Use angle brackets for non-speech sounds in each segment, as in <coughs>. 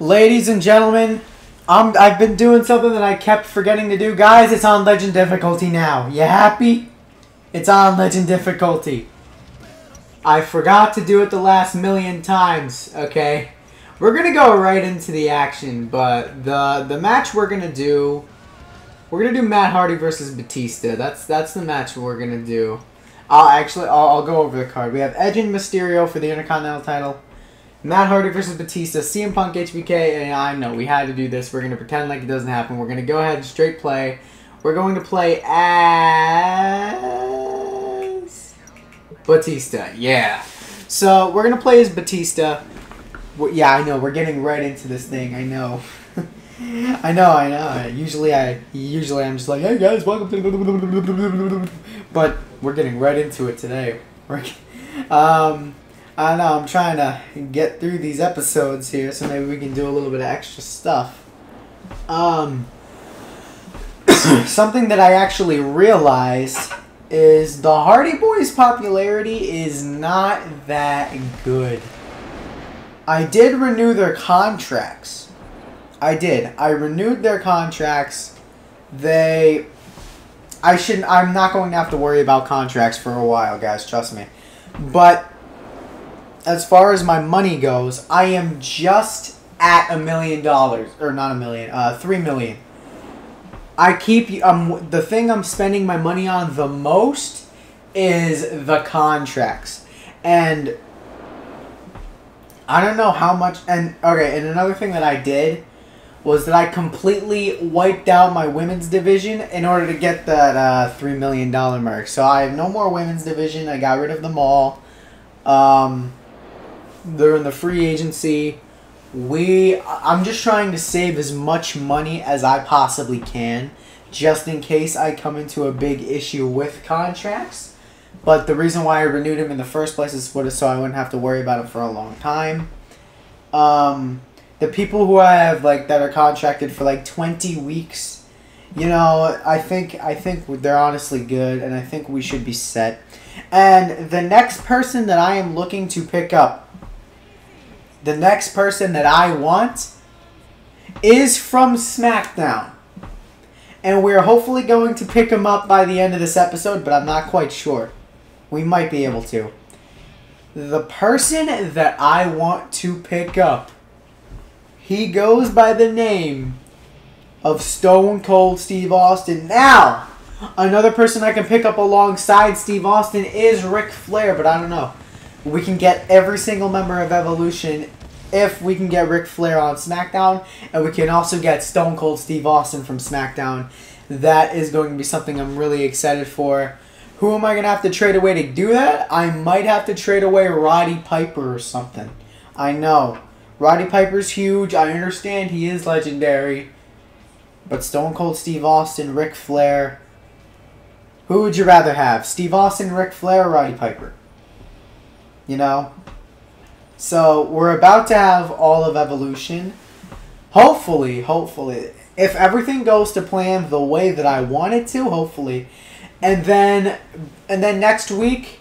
Ladies and gentlemen, I'm, I've been doing something that I kept forgetting to do. Guys, it's on Legend difficulty now. You happy? It's on Legend difficulty. I forgot to do it the last million times, okay? We're gonna go right into the action, but the the match we're gonna do we're gonna do Matt Hardy versus Batista. That's that's the match we're gonna do. I'll actually I'll, I'll go over the card. We have Edge and Mysterio for the Intercontinental title. Matt Hardy versus Batista, CM Punk, HBK, and I know we had to do this. We're gonna pretend like it doesn't happen. We're gonna go ahead and straight play. We're going to play as Batista. Yeah. So we're gonna play as Batista. Well, yeah, I know. We're getting right into this thing. I know. <laughs> I know. I know. Usually, I usually I'm just like, hey guys, welcome to. But we're getting right into it today. We're, um. I know, I'm trying to get through these episodes here, so maybe we can do a little bit of extra stuff. Um, <coughs> something that I actually realized is the Hardy Boys' popularity is not that good. I did renew their contracts. I did. I renewed their contracts. They. I shouldn't. I'm not going to have to worry about contracts for a while, guys. Trust me. But as far as my money goes, I am just at a million dollars, or not a million, uh, three million. I keep um the thing I'm spending my money on the most is the contracts, and I don't know how much. And okay, and another thing that I did was that I completely wiped out my women's division in order to get that uh, three million dollar mark. So I have no more women's division. I got rid of them all. Um, they're in the free agency. We, I'm just trying to save as much money as I possibly can, just in case I come into a big issue with contracts. But the reason why I renewed him in the first place is so I wouldn't have to worry about him for a long time. Um, the people who I have like that are contracted for like twenty weeks, you know, I think I think they're honestly good, and I think we should be set. And the next person that I am looking to pick up the next person that I want is from SmackDown. And we're hopefully going to pick him up by the end of this episode, but I'm not quite sure. We might be able to. The person that I want to pick up, he goes by the name of Stone Cold Steve Austin. Now, another person I can pick up alongside Steve Austin is Ric Flair, but I don't know we can get every single member of Evolution if we can get Ric Flair on SmackDown, and we can also get Stone Cold Steve Austin from SmackDown. That is going to be something I'm really excited for. Who am I going to have to trade away to do that? I might have to trade away Roddy Piper or something. I know. Roddy Piper's huge. I understand he is legendary. But Stone Cold Steve Austin, Ric Flair. Who would you rather have? Steve Austin, Ric Flair, or Roddy Piper? You know? So we're about to have all of Evolution. Hopefully, hopefully, if everything goes to plan the way that I want it to, hopefully, and then and then next week,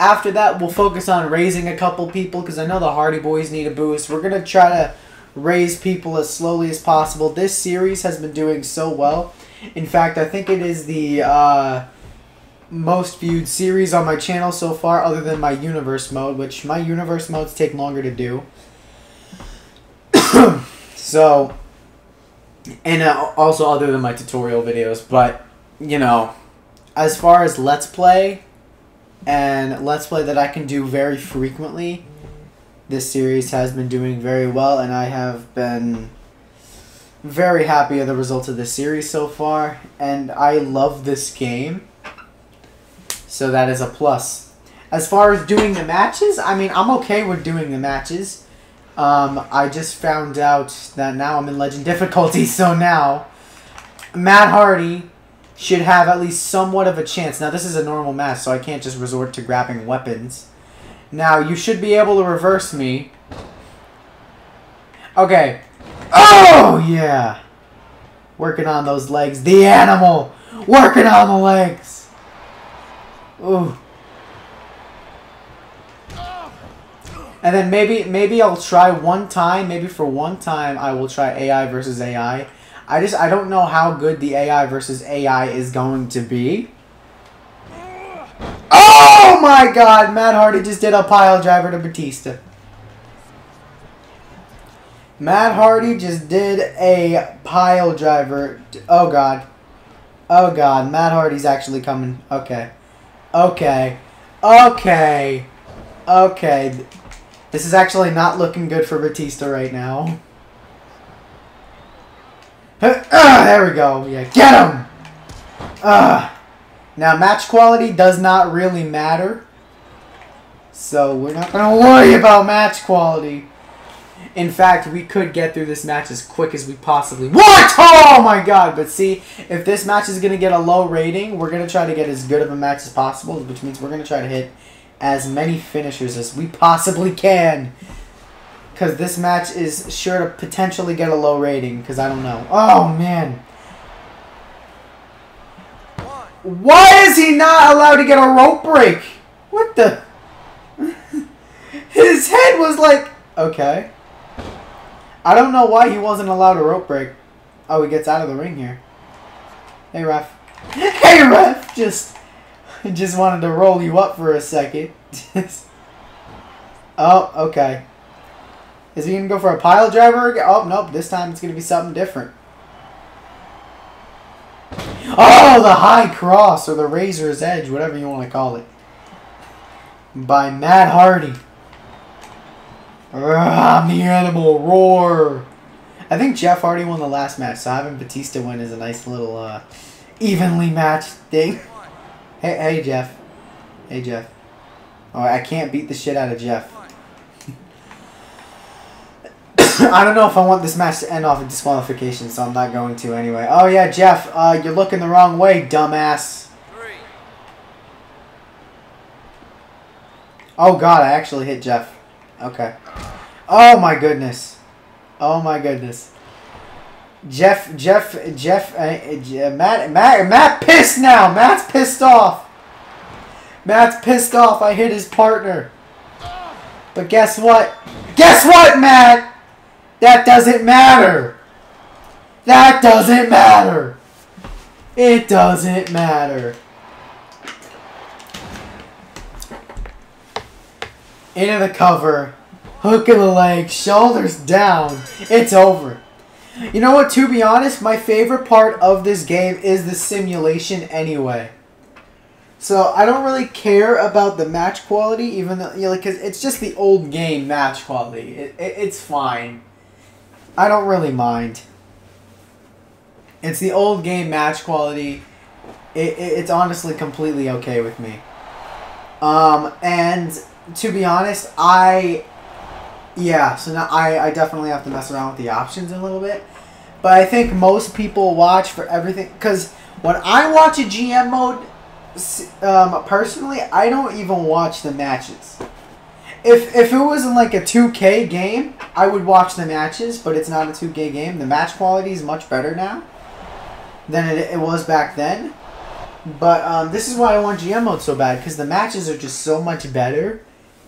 after that, we'll focus on raising a couple people because I know the Hardy Boys need a boost. We're gonna try to raise people as slowly as possible. This series has been doing so well. In fact, I think it is the. Uh, most viewed series on my channel so far other than my universe mode, which my universe modes take longer to do. <coughs> so, and uh, also other than my tutorial videos, but, you know, as far as Let's Play, and Let's Play that I can do very frequently, this series has been doing very well, and I have been very happy with the results of this series so far, and I love this game so that is a plus. As far as doing the matches, I mean, I'm okay with doing the matches. Um, I just found out that now I'm in Legend difficulty, <laughs> so now Matt Hardy should have at least somewhat of a chance. Now, this is a normal match, so I can't just resort to grabbing weapons. Now, you should be able to reverse me. Okay. Oh, yeah. Working on those legs. The animal! Working on the legs! And then maybe maybe I'll try one time. Maybe for one time I will try AI versus AI. I just I don't know how good the AI versus AI is going to be. Oh my God! Matt Hardy just did a pile driver to Batista. Matt Hardy just did a pile driver. Oh God. Oh God. Matt Hardy's actually coming. Okay. Okay. Okay. Okay. This is actually not looking good for Batista right now. Uh, <laughs> there we go. Yeah, get him! Uh, now, match quality does not really matter. So, we're not going to worry about match quality. In fact, we could get through this match as quick as we possibly... What? Oh my god! But see, if this match is going to get a low rating, we're going to try to get as good of a match as possible, which means we're going to try to hit as many finishers as we possibly can. Because this match is sure to potentially get a low rating, because I don't know. Oh, man. Why is he not allowed to get a rope break? What the... <laughs> His head was like... Okay. I don't know why he wasn't allowed a rope break. Oh, he gets out of the ring here. Hey, ref. <laughs> Hey, ref! Just... <laughs> Just wanted to roll you up for a second. <laughs> oh, okay. Is he going to go for a pile driver? Oh, nope. This time it's going to be something different. Oh, the high cross or the razor's edge, whatever you want to call it. By Matt Hardy. I'm the animal. Roar. I think Jeff Hardy won the last match, so having Batista win is a nice little uh, evenly matched thing. Hey, hey, Jeff. Hey, Jeff. Oh, I can't beat the shit out of Jeff. <coughs> I don't know if I want this match to end off a disqualification, so I'm not going to anyway. Oh, yeah, Jeff, uh, you're looking the wrong way, dumbass. Oh, God, I actually hit Jeff. Okay. Oh, my goodness. Oh, my goodness. Jeff, Jeff, Jeff, uh, uh, Matt, Matt, Matt pissed now. Matt's pissed off. Matt's pissed off. I hit his partner. But guess what? Guess what, Matt? That doesn't matter. That doesn't matter. It doesn't matter. Into the cover. Hook in the leg. Shoulders down. It's over. You know what? To be honest, my favorite part of this game is the simulation anyway. So I don't really care about the match quality, even though you know, because it's just the old game match quality. It, it, it's fine. I don't really mind. It's the old game match quality. It, it, it's honestly completely okay with me. Um, and to be honest, I yeah, so now I, I definitely have to mess around with the options a little bit. But I think most people watch for everything. Because when I watch a GM mode, um, personally, I don't even watch the matches. If, if it was in like a 2K game, I would watch the matches, but it's not a 2K game. The match quality is much better now than it, it was back then. But um, this is why I want GM mode so bad, because the matches are just so much better.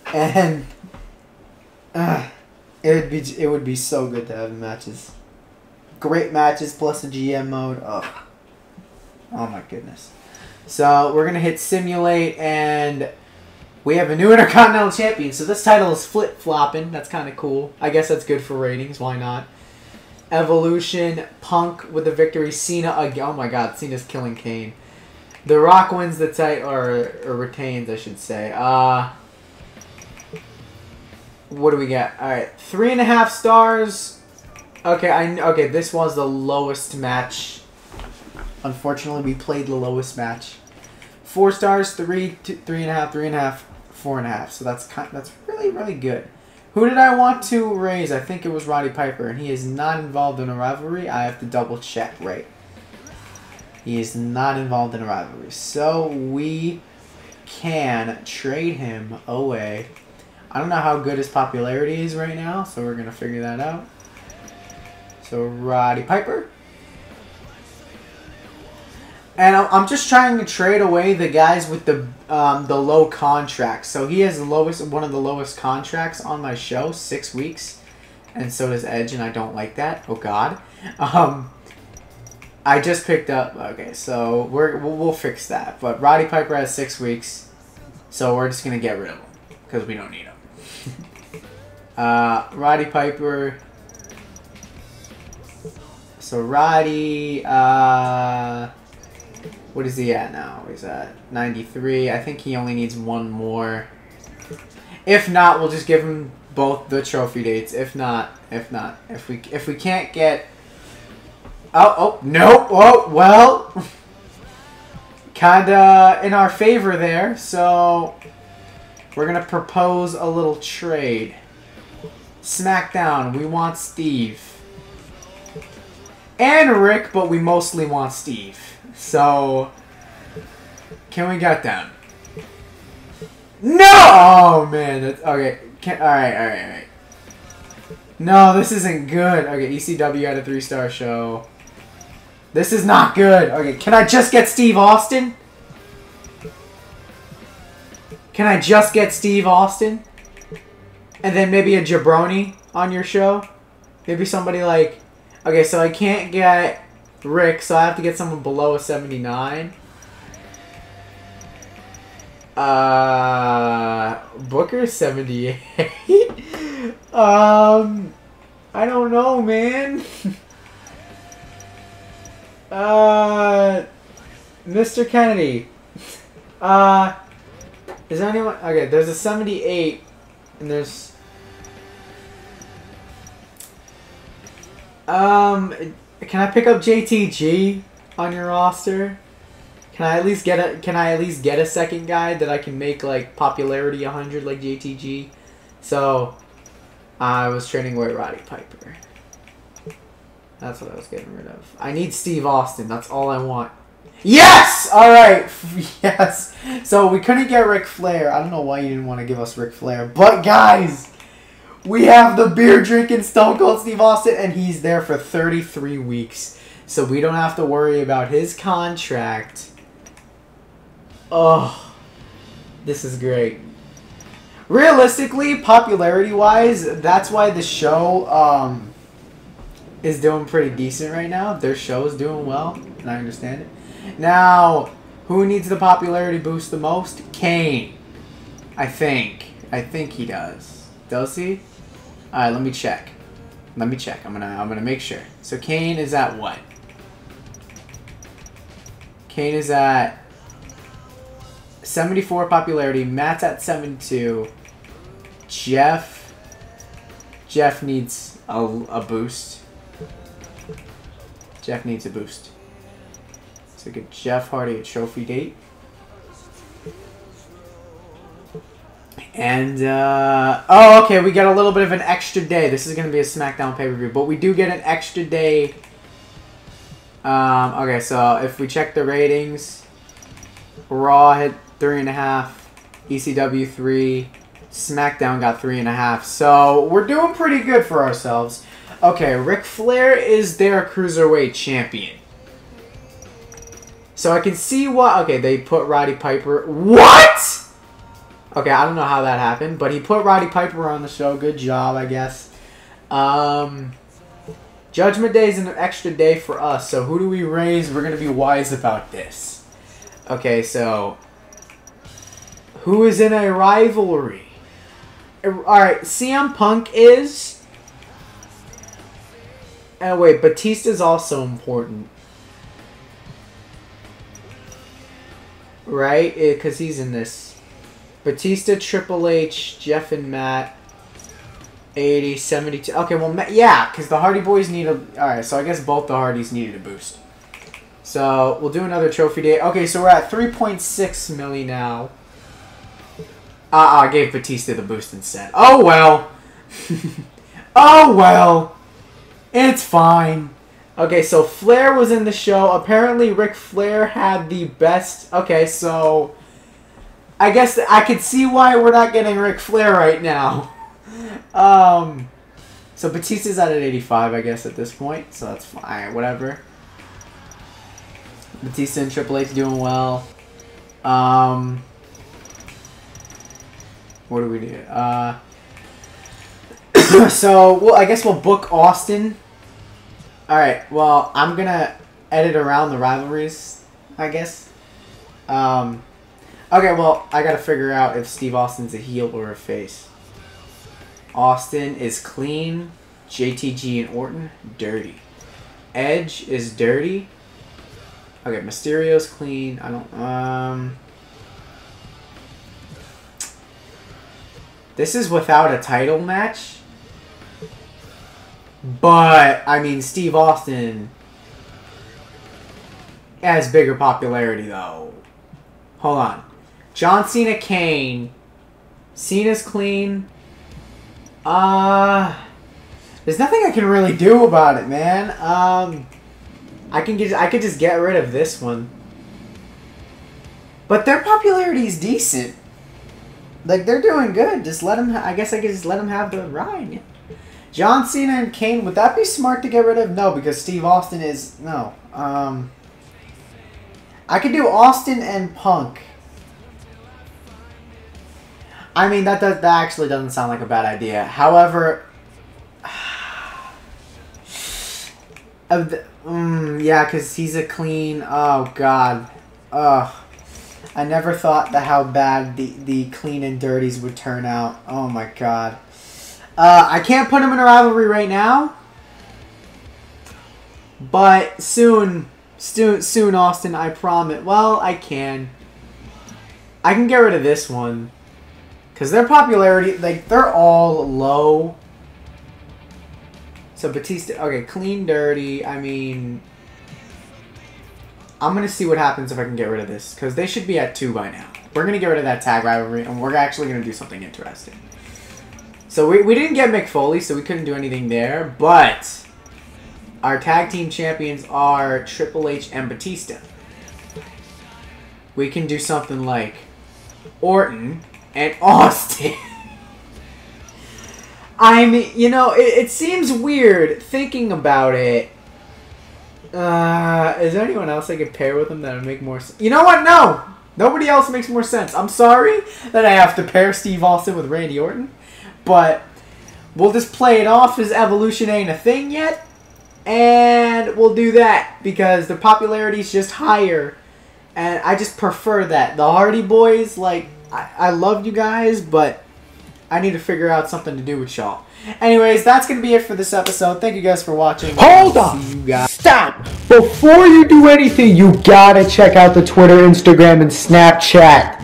And uh, it would be it would be so good to have matches. Great matches plus a GM mode. Oh, oh my goodness. So we're gonna hit simulate and we have a new Intercontinental Champion. So this title is flip flopping. That's kind of cool. I guess that's good for ratings. Why not? Evolution, Punk with the victory. Cena again. Oh my God, Cena's killing Kane. The Rock wins the title or, or retains, I should say. Uh what do we get? All right, three and a half stars. Okay, I okay. This was the lowest match. Unfortunately, we played the lowest match. Four stars, three, two, three and a half, three and a half, four and a half. So that's kind, that's really really good. Who did I want to raise? I think it was Roddy Piper, and he is not involved in a rivalry. I have to double check. Right. He is not involved in a rivalry, so we can trade him away I don't know how good his popularity is right now, so we're going to figure that out. So, Roddy Piper. And I'm just trying to trade away the guys with the um, the low contracts. So he has the lowest, one of the lowest contracts on my show, six weeks, and so does Edge, and I don't like that. Oh God. Um, I just picked up. Okay, so we're we'll, we'll fix that. But Roddy Piper has six weeks, so we're just gonna get rid of him because we don't need him. Uh, Roddy Piper. So Roddy, uh, what is he at now? He's at 93. I think he only needs one more. If not, we'll just give him both the trophy dates. If not, if not, if we if we can't get Oh, oh, no. Oh, well. <laughs> Kinda in our favor there, so we're gonna propose a little trade. SmackDown, we want Steve. And Ric, but we mostly want Steve. So, can we get them? No! Oh, man. That's, okay. Can, all right, all right, all right. No, this isn't good. Okay, ECW had a three-star show. This is not good. Okay, can I just get Steve Austin? Can I just get Steve Austin? And then maybe a jabroni on your show? Maybe somebody like... Okay, so I can't get Ric, so I have to get someone below a 79. Uh... Booker 78? <laughs> um... I don't know, man. <laughs> Uh, Mr. Kennedy. <laughs> Uh, is there anyone? Okay, there's a 78, and there's. Um, can I pick up JTG on your roster? Can I at least get a? Can I at least get a second guy that I can make like popularity 100 like JTG? So, I was training with Roddy Piper. That's what I was getting rid of. I need Steve Austin. That's all I want. Yes! Alright. <laughs> Yes. So we couldn't get Ric Flair. I don't know why you didn't want to give us Ric Flair. But guys, we have the beer drinking Stone Cold Steve Austin, and he's there for 33 weeks. So we don't have to worry about his contract. Oh, this is great. Realistically, popularity-wise, that's why the show... Um, is doing pretty decent right now. Their show is doing well, and I understand it. Now, who needs the popularity boost the most? Kane. I think. I think he does. Does he? Alright, let me check. Let me check. I'm gonna I'm gonna make sure. So Kane is at what? Kane is at 74 popularity. Matt's at 72. Jeff Jeff needs a, a boost. Jeff needs a boost. So get Jeff Hardy a trophy date. And, uh, oh, okay, we get a little bit of an extra day. This is going to be a SmackDown pay-per-view, but we do get an extra day. Um, okay, so if we check the ratings, Raw hit 3.5, ECW 3, SmackDown got 3.5. So we're doing pretty good for ourselves. Okay, Ric Flair is their cruiserweight champion. So I can see why. Okay, they put Roddy Piper. What? Okay, I don't know how that happened, but he put Roddy Piper on the show. Good job, I guess. Um, Judgment Day is an extra day for us. So who do we raise? We're gonna be wise about this. Okay, so who is in a rivalry? All right, CM Punk is. Oh, wait, Batista's also important. Right? Because he's in this. Batista, Triple H, Jeff and Matt. 80, 72. Okay, well, yeah, because the Hardy Boys need a... Alright, so I guess both the Hardys needed a boost. So, we'll do another trophy day. Okay, so we're at 3.6 milli now. Uh, I gave Batista the boost instead. Oh, well. <laughs> oh, well. It's fine. Okay, so Flair was in the show. Apparently, Ric Flair had the best. Okay, so I guess I could see why we're not getting Ric Flair right now. Um, so Batista's at an 85, I guess, at this point. So that's fine. Whatever. Batista and Triple H doing well. Um, what do we do? Uh, <coughs> so well, I guess we'll book Austin. All right. Well, I'm gonna edit around the rivalries. I guess. Um, okay. Well, I gotta figure out if Steve Austin's a heel or a face. Austin is clean. JTG and Orton dirty. Edge is dirty. Okay, Mysterio's clean. I don't um This is without a title match. But I mean Steve Austin has bigger popularity though. Hold on. John Cena Kane. Cena's clean. Uh there's nothing I can really do about it, man. Um I can get I could just get rid of this one. But their popularity is decent. Like they're doing good. Just let them. I guess I could just let them have the ride. John Cena and Kane. Would that be smart to get rid of? No, because Steve Austin is no. Um, I could do Austin and Punk. I mean that that, that actually doesn't sound like a bad idea. However, <sighs> the, mm, yeah, because he's a clean. Oh God, ugh. I never thought that how bad the the clean and dirties would turn out. Oh my God. Uh, I can't put him in a rivalry right now, but soon, soon, soon, Austin. I promise. Well, I can. I can get rid of this one. Because their popularity, like, they're all low. So Batista, okay, clean, dirty. I mean, I'm gonna see what happens if I can get rid of this because they should be at two by now. We're gonna get rid of that tag rivalry, and we're actually gonna do something interesting. So we we didn't get Mick Foley, so we couldn't do anything there, but our tag team champions are Triple H and Batista. We can do something like Orton and <laughs> Austin. I mean, you know, it, it seems weird thinking about it. Uh, is there anyone else I could pair with him that would make more sense? You know what? No! Nobody else makes more sense. I'm sorry that I have to pair Steve Austin with Randy Orton, but we'll just play it off as Evolution ain't a thing yet, and we'll do that because the popularity is just higher, and I just prefer that. The Hardy Boys, like, I, I love you guys, but I need to figure out something to do with y'all. Anyways, that's going to be it for this episode. Thank you guys for watching. Hold on. Stop. Before you do anything, you gotta check out the Twitter, Instagram, and Snapchat.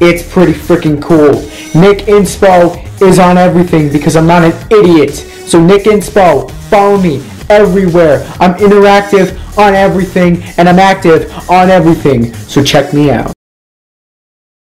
It's pretty freaking cool. Nic Inspo is on everything because I'm not an idiot. So Nic Inspo, follow me everywhere. I'm interactive on everything and I'm active on everything. So check me out.